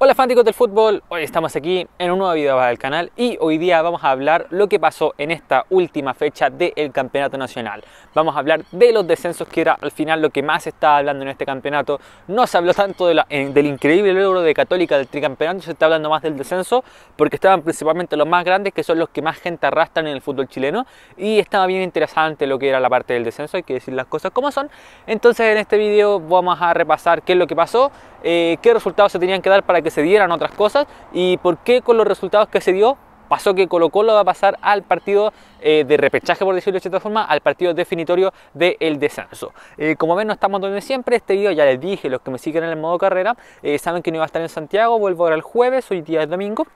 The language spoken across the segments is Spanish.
Hola fanáticos del fútbol, hoy estamos aquí en un nuevo video para el canal y hoy día vamos a hablar lo que pasó en esta última fecha del campeonato nacional. Vamos a hablar de los descensos que era al final lo que más se estaba hablando en este campeonato. No se habló tanto del increíble logro de Católica del tricampeonato, se está hablando más del descenso porque estaban principalmente los más grandes que son los que más gente arrastran en el fútbol chileno y estaba bien interesante lo que era la parte del descenso, hay que decir las cosas como son. Entonces en este video vamos a repasar qué es lo que pasó, eh, qué resultados se tenían que dar para que se dieran otras cosas y por qué con los resultados que se dio pasó que Colo Colo va a pasar al partido eh, de repechaje, por decirlo de cierta forma, al partido definitorio del descenso. Eh, como ven, no estamos donde siempre. Este video ya les dije, los que me siguen en el modo carrera, saben que no iba a estar en Santiago, vuelvo ahora el jueves, hoy día es domingo.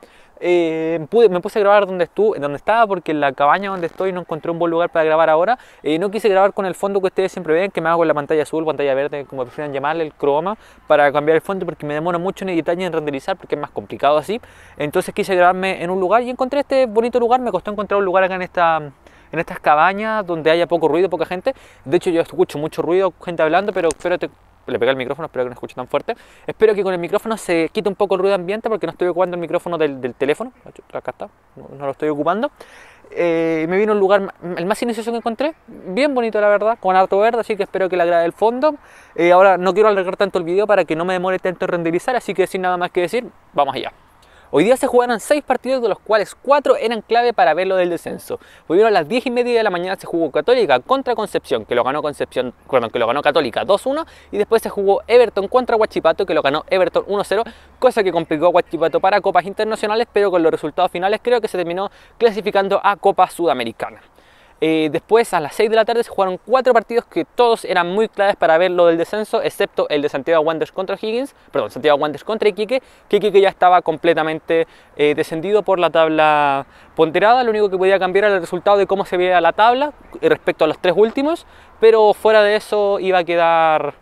Eh, me puse a grabar donde, estuve, donde estaba porque en la cabaña donde estoy no encontré un buen lugar para grabar ahora. Eh, no quise grabar con el fondo que ustedes siempre ven, que me hago con la pantalla azul, pantalla verde, como prefieran llamarle, el croma, para cambiar el fondo porque me demora mucho en editar y en renderizar porque es más complicado así. Entonces quise grabarme en un lugar y encontré este bonito lugar. Me costó encontrar un lugar acá en esta en estas cabañas donde haya poco ruido, poca gente. De hecho, yo escucho mucho ruido, gente hablando, pero espérate, le pegué el micrófono, espero que no escuche tan fuerte. Espero que con el micrófono se quite un poco el ruido ambiente porque no estoy ocupando el micrófono del, teléfono. Acá está, no, lo estoy ocupando. Eh, me vino un lugar, el más silencioso que encontré, bien bonito la verdad, con harto verde, así que espero que le agrade el fondo. Eh, ahora no quiero alargar tanto el video para que no me demore tanto en renderizar, así que sin nada más que decir, vamos allá. Hoy día se jugaron 6 partidos, de los cuales 4 eran clave para ver lo del descenso. Hoy a las 10 y media de la mañana se jugó Católica contra Concepción, que lo ganó Concepción, perdón, que lo ganó Católica 2-1, y después se jugó Everton contra Huachipato, que lo ganó Everton 1-0, cosa que complicó a Huachipato para copas internacionales, pero con los resultados finales creo que se terminó clasificando a Copa Sudamericana. Eh, después, a las 6 de la tarde, se jugaron cuatro partidos que todos eran muy claves para ver lo del descenso, excepto el de Santiago Wanderers contra Higgins, perdón, Santiago Wanderers contra Iquique, que Iquique ya estaba completamente eh, descendido por la tabla ponderada. Lo único que podía cambiar era el resultado de cómo se veía la tabla eh, respecto a los tres últimos, pero fuera de eso iba a quedar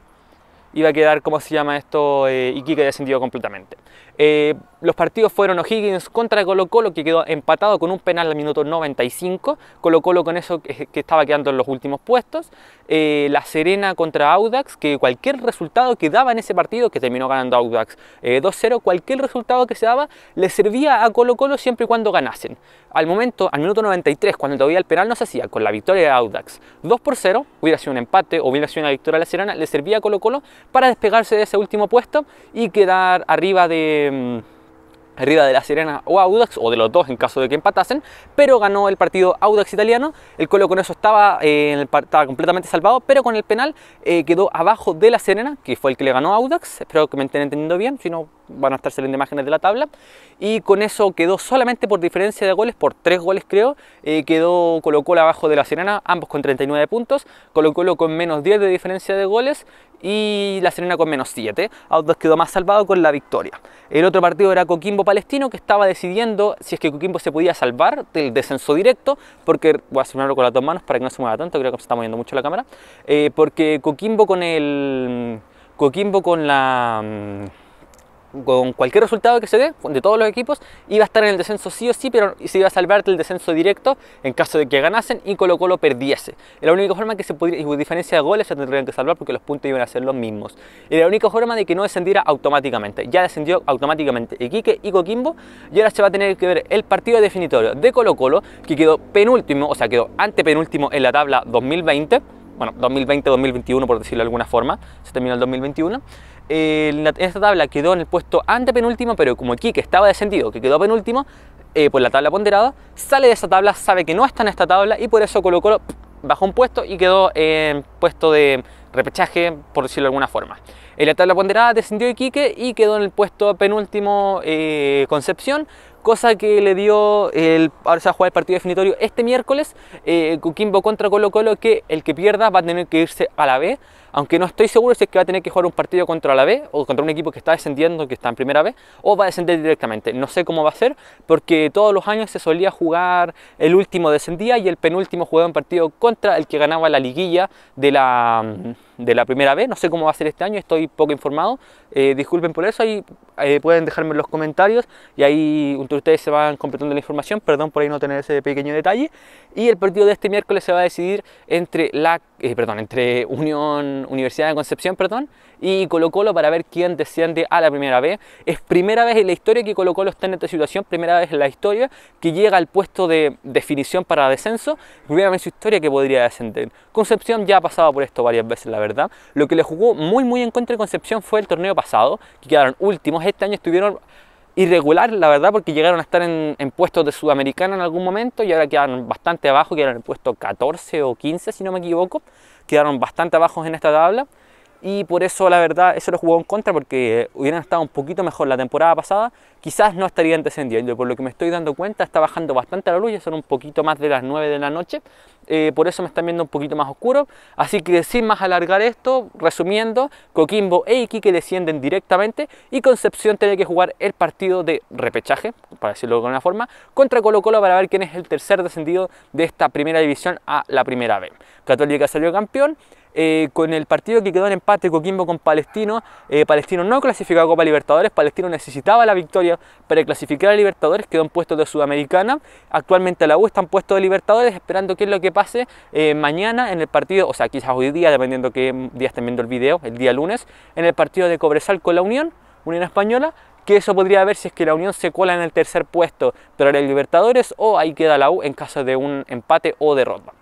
iba a quedar, ¿cómo se llama esto? Iquique descendido completamente. Eh, los partidos fueron O'Higgins contra Colo Colo, que quedó empatado con un penal al minuto 95. Colo Colo con eso que, estaba quedando en los últimos puestos. Eh, la Serena contra Audax, que cualquier resultado que daba en ese partido, que terminó ganando Audax 2-0, eh, cualquier resultado que se daba le servía a Colo Colo siempre y cuando ganasen. Al momento, al minuto 93, cuando todavía el penal no se hacía, con la victoria de Audax 2 por 0, hubiera sido un empate o hubiera sido una victoria de la Serena, le servía a Colo Colo para despegarse de ese último puesto y quedar arriba de mm, arriba de la Serena o Audax, o de los dos en caso de que empatasen, pero ganó el partido Audax italiano, el Colo con eso estaba, eh, estaba completamente salvado, pero con el penal eh, quedó abajo de la Serena, que fue el que le ganó Audax, espero que me estén entendiendo bien, si no van a estar saliendo imágenes de la tabla, y con eso quedó solamente por diferencia de goles, por tres goles creo, eh, quedó Colo abajo de la Serena, ambos con 39 puntos, Colo Colo con menos 10 de diferencia de goles, y la Serena con menos 7. Audax quedó más salvado con la victoria. El otro partido era Coquimbo Palestino que estaba decidiendo si es que Coquimbo se podía salvar del descenso directo, porque voy a hacerlo con las dos manos para que no se mueva tanto, creo que se está moviendo mucho la cámara, eh, porque Coquimbo con el Coquimbo con la con cualquier resultado que se dé, de todos los equipos, iba a estar en el descenso sí o sí, pero se iba a salvar del descenso directo en caso de que ganasen y Colo Colo perdiese. Era la única forma que se podría, y diferencia de goles se tendrían que salvar porque los puntos iban a ser los mismos. Era la única forma de que no descendiera automáticamente. Ya descendió automáticamente Iquique y Coquimbo y ahora se va a tener que ver el partido definitorio de Colo Colo, que quedó penúltimo, o sea, quedó antepenúltimo en la tabla 2020 bueno, 2020-2021 por decirlo de alguna forma, se terminó el 2021. En esta tabla quedó en el puesto antepenúltimo, pero como que estaba descendido, que quedó penúltimo, eh, por la tabla ponderada, sale de esa tabla, sabe que no está en esta tabla y por eso Colo Colo un puesto y quedó en puesto de repechaje, por decirlo de alguna forma. En la tabla ponderada descendió Iquique y quedó en el puesto penúltimo eh, Concepción, cosa que le dio, el, ahora se va a jugar el partido definitorio este miércoles, eh, Coquimbo contra Colo Colo, que el que pierda va a tener que irse a la B, aunque no estoy seguro si es que va a tener que jugar un partido contra la B o contra un equipo que está descendiendo, que está en primera B, o va a descender directamente. No sé cómo va a ser, porque todos los años se solía jugar el último descendía y el penúltimo jugaba un partido contra el que ganaba la liguilla de la, de la primera B. No sé cómo va a ser este año, estoy poco informado. Eh, disculpen por eso, hay eh, pueden dejarme en los comentarios y ahí entre ustedes se van completando la información, perdón por ahí no tener ese pequeño detalle. Y el partido de este miércoles se va a decidir entre la, eh, perdón, entre Unión Universidad de Concepción, perdón, y Colo Colo para ver quién desciende a la primera vez. Es primera vez en la historia que Colo Colo está en esta situación, primera vez en la historia que llega al puesto de definición para descenso, primera vez en su historia que podría descender. Concepción ya ha pasado por esto varias veces, la verdad. Lo que le jugó muy muy en contra de Concepción fue el torneo pasado, que quedaron últimos. Este año estuvieron irregular, la verdad, porque llegaron a estar en, en, puestos de Sudamericana en algún momento y ahora quedan bastante abajo, quedaron en puesto 14 o 15, si no me equivoco. Quedaron bastante abajo en esta tabla y por eso la verdad eso lo jugó en contra porque hubieran estado un poquito mejor la temporada pasada, quizás no estarían descendiendo. Por lo que me estoy dando cuenta está bajando bastante la luz, ya son un poquito más de las 9 de la noche, eh, por eso me están viendo un poquito más oscuro. Así que sin más alargar esto, resumiendo, Coquimbo e Iquique descienden directamente y Concepción tiene que jugar el partido de repechaje, para decirlo de alguna forma, contra Colo Colo para ver quién es el tercer descendido de esta primera división a la primera B. Católica salió campeón. Eh, con el partido que quedó en empate Coquimbo con Palestino, eh, Palestino no clasificó a Copa Libertadores, Palestino necesitaba la victoria para clasificar a Libertadores, quedó en puesto de Sudamericana, actualmente la U está en puesto de Libertadores, esperando qué es lo que eh, mañana en el partido, o sea quizás hoy día, dependiendo qué día estén viendo el video, el día lunes, en el partido de Cobresal con la Unión, Unión Española, que eso podría ver si es que la Unión se cola en el tercer puesto, pero el Libertadores o ahí queda la U en caso de un empate o derrota.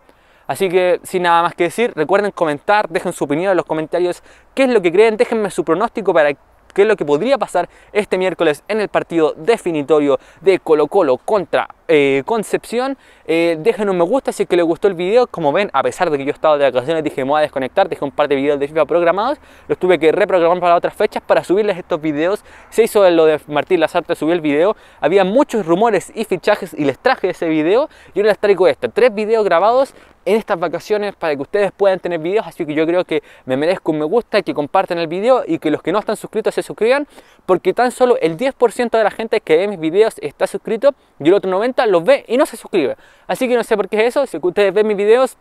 Así que sin nada más que decir, recuerden comentar, dejen su opinión en los comentarios, qué es lo que creen, déjenme su pronóstico para qué es lo que podría pasar este miércoles en el partido definitorio de Colo Colo contra eh, Concepción. Eh, dejen un me gusta si es que les gustó el video. Como ven, a pesar de que yo estaba de vacaciones, dije me voy a desconectar, dejé un par de videos de FIFA programados. Los tuve que reprogramar para otras fechas para subirles estos videos. Se hizo lo de Martín Lazarte, subí el video. Había muchos rumores y fichajes y les traje ese video. Y ahora les traigo esto, tres videos grabados en estas vacaciones para que ustedes puedan tener videos, así que yo creo que me merezco un me gusta, que compartan el video y que los que no están suscritos se suscriban, porque tan solo el 10% de la gente que ve mis videos está suscrito y el otro 90% los ve y no se suscribe. Así que no sé por qué es eso. Si ustedes ven mis videos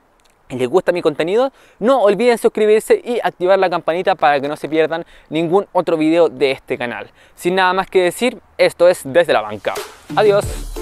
y les gusta mi contenido, no olviden suscribirse y activar la campanita para que no se pierdan ningún otro video de este canal. Sin nada más que decir, esto es Desde la Banca. Adiós.